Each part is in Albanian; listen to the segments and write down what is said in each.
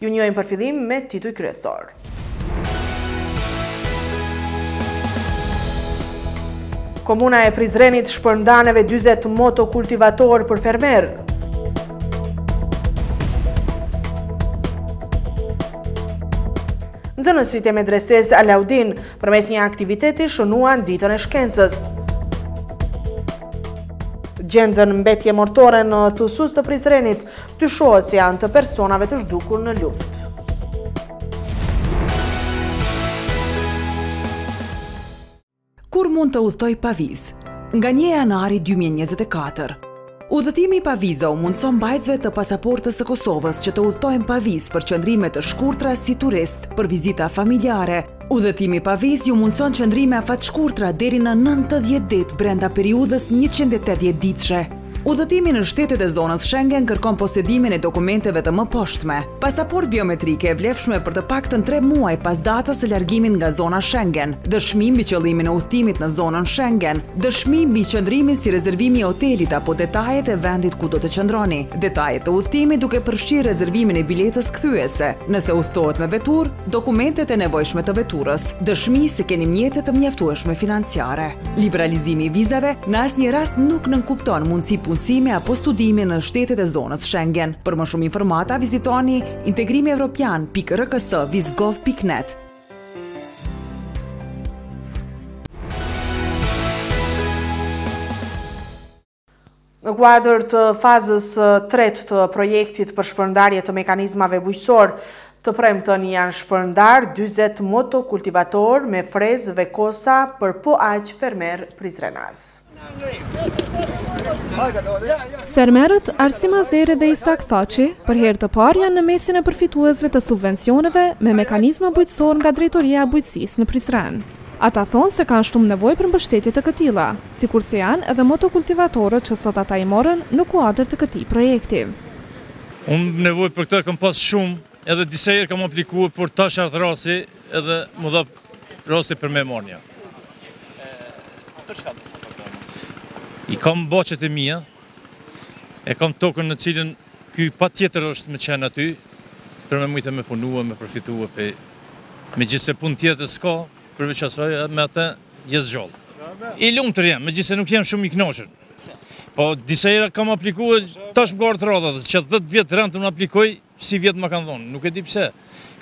Ju njohim për fillim me titujt kryesorë. Komuna e Prizrenit shpërndan edhe 40 motokultivatorë për fermerë. Nxënësit e medreses Alaudin përmes një aktiviteti shënuan ditën e shkencës. Gjenden mbetje mortore në Tusus të Prizrenit, Dyshohet se janë të personave të zhdukur në luftë. Kur mund të udhtoj pa vizë? Nga 1 janari 2024, udhëtimi pa viza u mundëson mbajtësve të pasaportës së Kosovës që të udhëtojnë pa vizë për qëndrime të shkurtra si turist për vizita familjare, Udhëtimi pa vizë ju mundëson qëndrime afatshkurtra deri në 90 ditë brenda periudhës 180 ditëshe. Udhëtimi në shtetet e zonës Schengen kërkon posedimin e dokumenteve të më poshtme. Pasaportë biometrike e vlefshme për të paktën 3 muaj pas datës së largimit nga zona Schengen, dëshmi mbi qëllimin e udhëtimit në zonën Schengen, dëshmi mbi qëndrimin si rezervimi i hotelit apo detajet e vendit ku do të qëndroni, detajet e udhëtimit duke përfshirë rezervimin e biletës Kthyese, nëse udhëtohet me veturë, dokumentet e nevojshme të veturës, dëshmi se keni mjete të mjaftueshme financiare. Liberalizimi i vizave në asnjë rast nuk nënkupton mundësi punësimi apo studimi në shtetet e zonës Schengen. Për më shumë informata vizitoni integrimievropian.rks vizë gov.net. Në kuadër të fazës së tretë të projektit për shpërndarje të mekanizmave bujqësorë, të premten janë shpërndarë dyzet motokultivatorë me frezë dhe kosa për po aq fermerë prizrenas. Fermerët Arsim Azeri dhe Isak Thaçi, për herë të parë janë në mesin e përfituesve të subvencioneve me mekanizma bujqësorë nga Drejtoria e Bujqësisë në Prizren. Ata thonë se kanë shumë nevojë për mbështetje të këtilla, sikurse janë edhe motokultivatorët që sot ata i morën në kuadër të këtij projekti. Unë nevojë për këtë kam pas shumë, edhe disa herë kam aplikue por tash erdh rasti edhe mu dhap rasti për me marrë një. E për çka do të thotë ato? I kam baçet e mia. E kam tokën në cilën ky patjetër është me qenë aty për me mujtë me punue, me përfitue pej. Megjithëse punë tjetër s'ka, përveç asaj, me atë jes gjallë. I lumtur jam, megjithëse nuk jam shumë i kënaqur. Po disa herë kam aplikuar, tash më ka ardhur radha që 10 vjet rend unë aplikoj, sivjet më kanë dhënë. Nuk e di pse.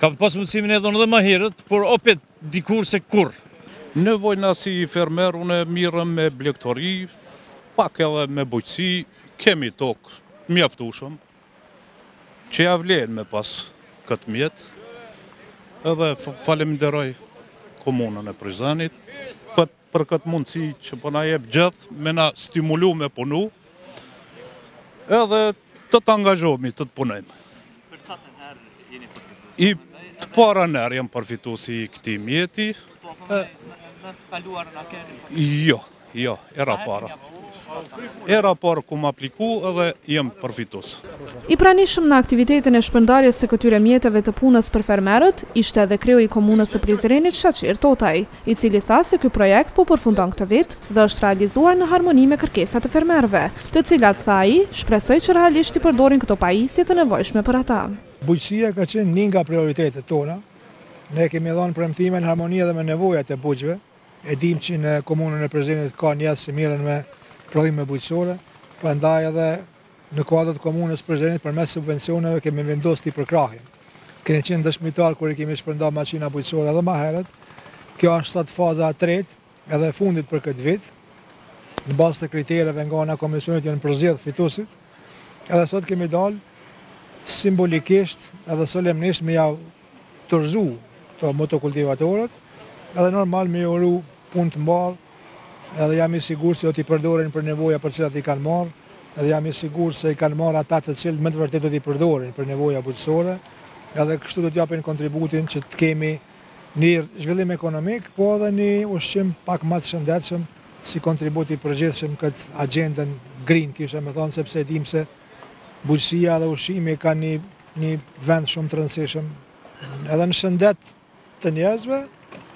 Kanë pas mundësi me ne dhënë edhe më herët, por opet Dikur se kurr. nevoja, si fermer unë mirrem me blegtori, pak edhe me bujqësi, kemi tokë të mjaftushme, që ja vlen me pas këtë mjet, edhe faleminderoj komunën e Prizrenit, për Për këtë mundësi që po na jep gjithë, me na stimulu me punu, edhe do të angazhohmi, do të punojmë. Për të satën herë jeni përfitu? Për të parën herë jam përfitu i këtij mjeti. Po, po, në të kaluarën ke kërku? Jo, jo, hera e parë. Hera e parë kam apliku edhe jam përfitus. I pranishëm në aktivitetin e shpërndarjes së këtyre mjeteve të punës për fermerët, ishte edhe kreu i komunës së Prizrenit Shaqir Totaj, i cili tha se ky projekt po përfundon këtë vit dhe është realizuar në harmoni me kërkesat e fermerëve, të cilat, tha ai, shpresoj që realisht t'i përdorin këto pajisje të nevojshme për ata. Bujqësia ka qenë një nga prioritetet tona, ne kemi dhonë premtime në harmoni edhe me nevojat e bujqve, E dimë që në komunën e Prizrenit ka njerëz që mirren me prodhime bujqësore, prandaj edhe në kuadër të komunës Prizrenit përmes subvencioneve kemi vendos t'i përkrahim. Keni qenë dëshmitar kur i kemi shpërnda makina bujqësore edhe ma herët. Kjo është sot faza e tretë, edhe e fundit për këtë vit. Në bazë të kritereve nga ana e komisionit janë përzgjedh fituesit. Edhe sot kemi dalë simbolikisht edhe solemnisht me ja dorëzu këto motokultivatorët edhe normal me ju uru punë të mbarë edhe jam i sigurt se do t'i përdorin për nevoja për të cilat i kanë marrë edhe jam i sigurt se i kanë marrë ata të cilët me të vërtetë do t'i përdorin për nevoja bujqësore edhe kështu do ta japin kontributin që të kemi një zhvillim ekonomik, po edhe një ushqim pak më të shëndetshëm si kontribut i përgjithshëm në këtë agjendën green, kisha me thonë, sepse dimë se bujqësia dhe ushqimi ka një Një vend shumë të rëndësishëm edhe në shëndet të njerëzve,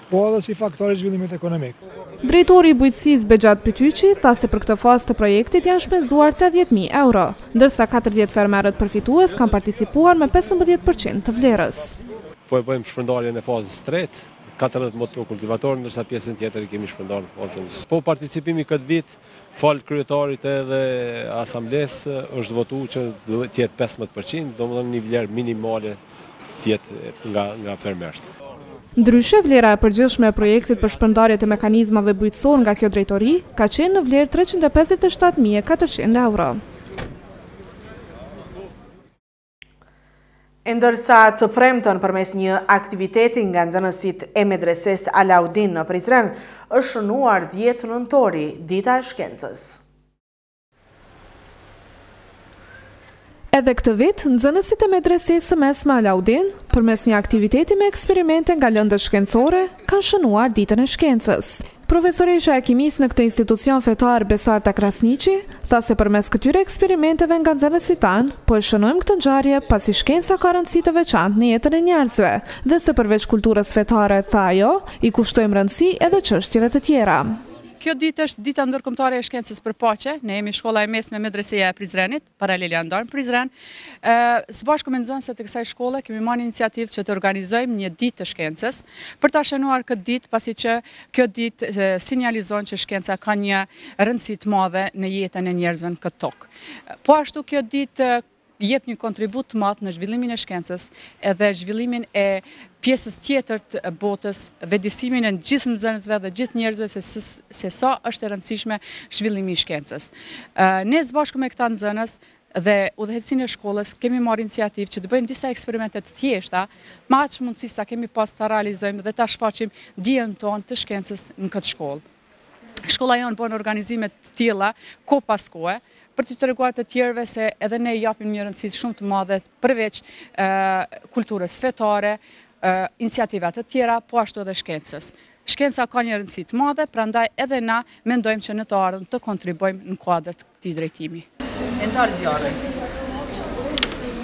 po edhe si faktor i zhvillimit ekonomik. Drejtori i bujqësisë Bexhet Bytyqi tha se për këtë fazë të projektit janë shpenzuar tetëdhjetë mijë euro, ndërsa katërdhjetë fermerët përfitues kanë participuar me pesëmbëdhjetë për qind të vlerës. Po e bëjmë shpërndarjen e fazës së tretë, katërdhjetë motokultivatorë, ndërsa pjesën tjetër i kemi shpërndarë në fazën. Po participimi këtë vit Falë kryetarit edhe asamblesë është votu që të jetë pesëmbëdhjetë për qind, domethënë një vlerë minimale të jetë nga nga fermerët. Ndryshe, vlera e përgjithshme e projektit për shpërndarje të mekanizmave bujqësorë nga kjo drejtori, ka qenë në vlerë treqind e pesëdhjetë e shtatë mijë e katërqind euro. E ndërsa të premtën përmes një aktiviteti nga nxënësit e Medresesë Alauddin në Prizren, është shënuar dhjetë nëntori, Dita e Shkencës. Edhe këtë vit, nxënësit e Medresesë së Mesme Alauddin, përmes një aktiviteti me eksperimente nga lëndët shkencore, kanë shënuar Ditën e Shkencës. Profesoresha e kimisë në këtë institucion fetar Besarta Krasniqi, tha se përmes këtyre eksperimenteve nga nxënësit tanë, po e shënojmë këtë ngjarje, pasi shkenca ka rëndësi të veçantë në jetën e njerëzve, dhe se përveç kulturës fetare, tha ajo, i kushtojmë rëndësi edhe çështjeve të tjera. Kjo ditë është Dita Ndërkombëtare e Shkencës për Paqe, ne jemi shkolla e mesme Medreseja e Prizrenit. paralelja e ndarë në Prizren. Së bashku me nxënëse të kësaj shkolle, kemi marrë iniciativë që të organizojmë një ditë të shkencës, për ta shënuar këtë ditë, pasi që kjo ditë sinjalizon që shkenca ka një rëndësi të madhe në jetën e njerëzve në këtë tokë. Po ashtu kjo ditë jep një kontribut të madh në zhvillimin e shkencës edhe zhvillimin e pjesës tjetër të botës vetëdijesimin e gjithë nxënësve dhe gjithë njerëzve se sa është e rëndësishme zhvillimi i shkencës. Ne së bashku me këta nxënës dhe udhëheqësinë e shkollës kemi marrë iniciativë që të bëjmë disa eksperimente të thjeshta, me aq mundësi sa kemi pas ta realizojmë dhe ta shfaqim dijen tonë të shkencës në këtë shkollë. Shkolla jonë bën organizime të tilla kohë pas kohe për t'i treguar të tjerëve se edhe ne japim një rëndësi shumë të madhe përveç kulturës fetare, iniciativa të tjera, po ashtu edhe shkencës. Shkenca ka një rëndësi të madhe, prandaj edhe na mendojmë që në të ardhmen të kontribojmë në kuadër të këtij drejtimi. Entar zjarrit.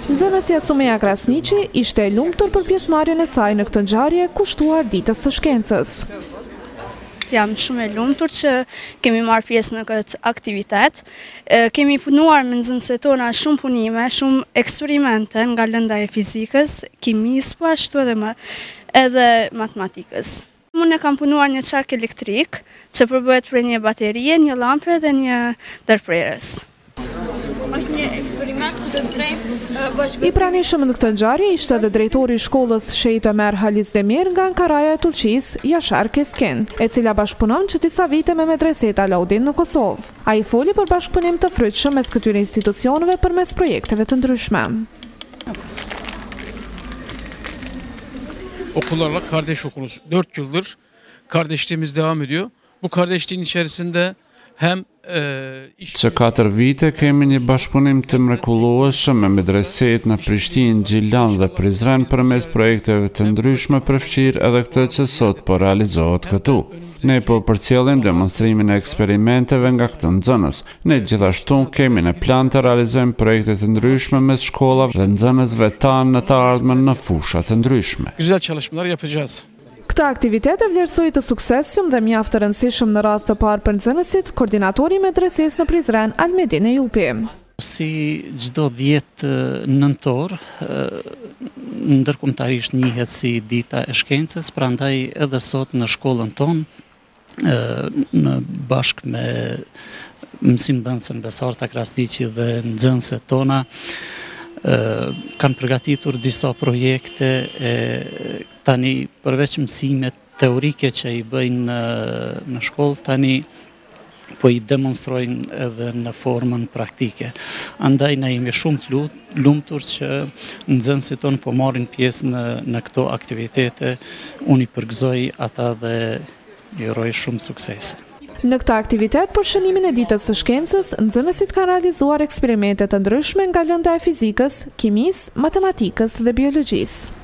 Nxënësja Sumeja Krasniqi ishte e lumtur për pjesëmarrjen e saj në këtë ngjarje kushtuar Ditës së Shkencës. Jam shumë e lumtur që kemi marrë pjesë në këtë aktivitet. Kemi punuar me nxënëset tona shumë punime, shumë eksperimente nga lënda e fizikës, kimisë po ashtu edhe më edhe matematikës. Unë e kam punuar një çark elektrik, që përbëhet prej një baterie, një llampe dhe një ndërprerës. Është një eksperiment ku do të bëjmë bashkëpunime me. I pranishëm në këtë ngjarje ishte edhe drejtori i shkollës Shehit Ömer Halis Demir nga Ankaraja e Turqisë, Yashar Keskin, e cila bashkëpunon që disa vite me Medreset Alauddin në Kosovë. Ai foli për bashkëpunim të frytshëm mes këtyre institucioneve përmes projekteve të ndryshme. Okullarla kardeş okuluz. Dört yıldır kardeşliğimiz devam ediyor. Bu kardeşliğin içerisinde hem e, iş... Që 4 vite kemi një bashkëpunim të mrekullueshëm me medreset në Prishtinë, Gjilan dhe Prizren përmes projekteve të ndryshme përfshirë edhe këtë që sot po realizohet këtu. Ne po përcjellim demonstrimin e eksperimenteve nga këtë nxënës. Ne gjithashtu kemi në plan të realizojmë projekte të ndryshme mes shkollave dhe nxënësve tanë në të ardhmen në fusha të ndryshme. Këtë aktivitet e vlerësoi të suksesshëm dhe mjaft të rëndësishëm në radhë të parë për nxënësit, koordinatori i medresesë në Prizren, Almedin Ejupi. Si çdo dhjetë nëntor, ndërkombëtarisht njihet si Dita e Shkencës, prandaj edhe sot në shkollën tonë, në bashkë me mësimdhënësen Besarta Krasniqi dhe nxënëset tona, kanë përgatitur disa projekte e tani përveç mësimet, teorike që i bëjnë në shkollë tani po i demonstrojnë edhe në formën praktike. Andaj na jemi shumë të lumtur që nxënësit tonë po marrin pjesë në këto aktivitete. Unë i përgëzoj ata dhe i uroj shumë suksese. Në këtë aktivitet për shënimin e Ditës së Shkencës, nxënësit kanë realizuar eksperimente të ndryshme nga lënda e fizikës, kimisë, matematikës dhe biologjisë.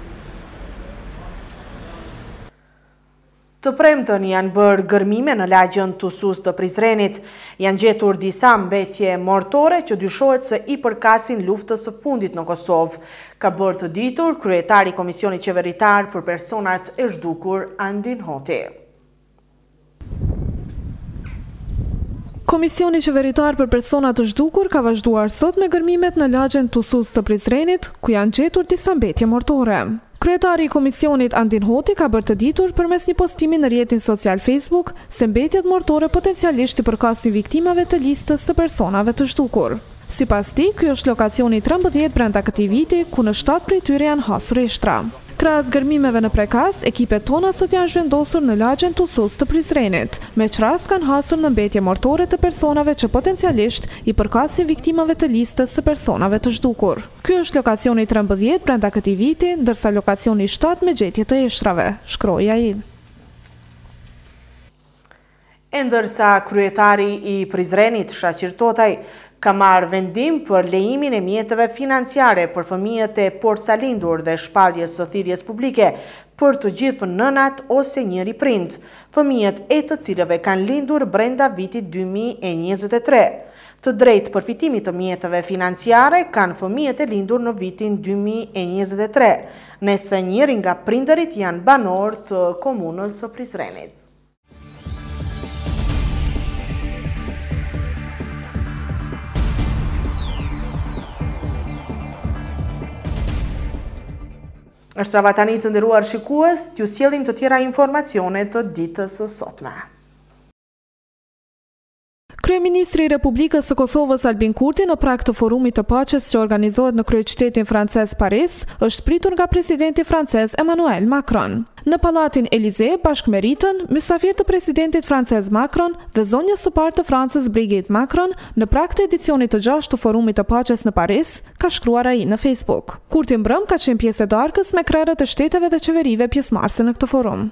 Të premten janë bërë gërmime në lagjen Tusus të Prizrenit. Janë gjetur disa mbetje mortore që dyshohet se i përkasin luftës së fundit në Kosovë, ka bërë të ditur kryetari i Komisionit Qeveritar për Personat e Zhdukur, Andin Hoti. Komisioni Qeveritar për Persona të Zhdukur ka vazhduar sot me gërmimet në lagjen Tusus të Prizrenit, ku janë gjetur disa mbetje mortore. Kryetari i Komisionit, Andin Hoti ka bërë të ditur përmes një postimi në rrjetin social Facebook se mbetjet mortore potencialisht i përkasin viktimave të listës së personave të zhdukur. Sipas tij, ky është lokacioni i trembëdhjetë brenda këtij viti, ku në shtatë prej tyre janë hasur eshtra. Krahas gërmimeve në Prekaz, ekipet tona sot janë zhvendosur në lagjen Tusus të Prizrenit. Me ç'rast kanë hasur në mbetje mortore të personave që potencialisht i përkasin viktimave të listës së personave të zhdukur. Ky është lokacioni trembëdhjetë brenda këtij viti, ndërsa lokacioni i shtatë me gjetje të eshtrave, shkroi ai. E ndërsa kryetari i Prizrenit, Shaqir Totaj, ka marrë vendim për lejimin e mjeteve financiare për fëmijët e porsalindur dhe shpalljes së thirrjes publike për të gjithë nënat ose njëri prind, fëmijët e të cilëve kanë lindur brenda vitit dy mijë e njëzet e tre, të drejtë përfitimit të mjeteve financiare kanë fëmijët e lindur në vitin dy mijë e njëzet e tre, nëse njëri nga prindërit janë banorë të Komunës së Prizrenit. Është radha tani të nderuar shikues, t'ju sjellim të tjera informacione të ditës së sotme. Kryeministri i Republikës së Kosovës Albin Kurti në prag të Forumit të Paqes që organizohet në kryeqytetin francez Paris, është pritur nga presidenti francez Emmanuel Macron. Në Pallatin Elize, bashkë me Ritën, mysafir të presidentit francez Macron dhe zonjës së parë të Francës Brigitte Macron, në prag të edicionit të gjashtë të Forumit të Paqes në Paris, ka shkruar ai në Facebook. Kurti mbrëmë ka qenë pjesë e darkës me krerët e shteteve dhe qeverive pjesëmarrëse në këtë forum.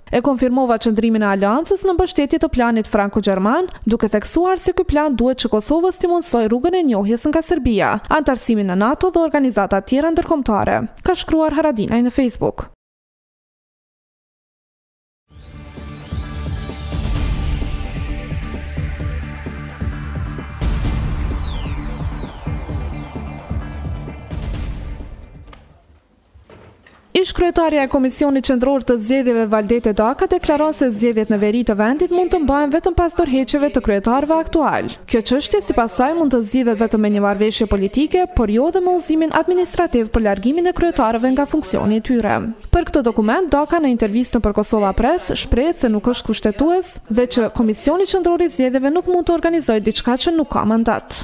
E konfirmova qëndrimin e Aleancës në mbështetje të planit franko-gjerman, duke theksuar se ky plan duhet që Kosovës t'i mundësojë rrugën e njohjes nga Serbia, anëtarësimin në NATO dhe organizatat tjera ndërkombëtare, ka shkruar Haradinaj në Facebook. Ish-kryetarja e Komisionit Qendror të Zgjedhjeve Valdete Daka deklaron se zgjedhjet në veri të vendit mund të mbahen vetëm pas dorëheqjeve të kryetarëve aktualë. Kjo çështje sipas saj mund të zgjidhet vetëm me një marrëveshje politike, por jo edhe me udhëzimin administrativ për largimin e kryetarëve nga funksioni i tyre. Për këtë dokument, Daka në intervistën për Kosova Press shprehet se nuk është kushtetues dhe që Komisioni Qendror i Zgjedhjeve nuk mund të organizojë diçka që nuk ka mandat.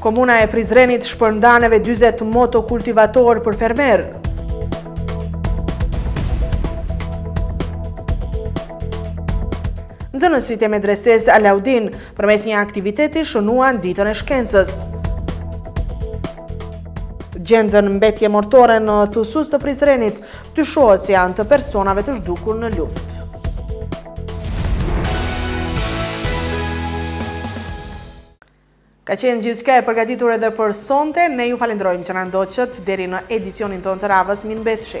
Komuna e Prizrenit shpërndan edhe 20 motokultivatorë për fermerë. Nxënësit e medreses Alaudin përmes një aktiviteti shënuan ditën e shkencës. Gjenden mbetje mortore në Tusus të Prizrenit, Dyshohet se janë të personave të zhdukur në luftë. Ka qenë gjithçka e përgatitur edhe për sonte, ne ju falënderojmë që na ndoqët deri në edicionin tonë të radhës, mirë mbetshi.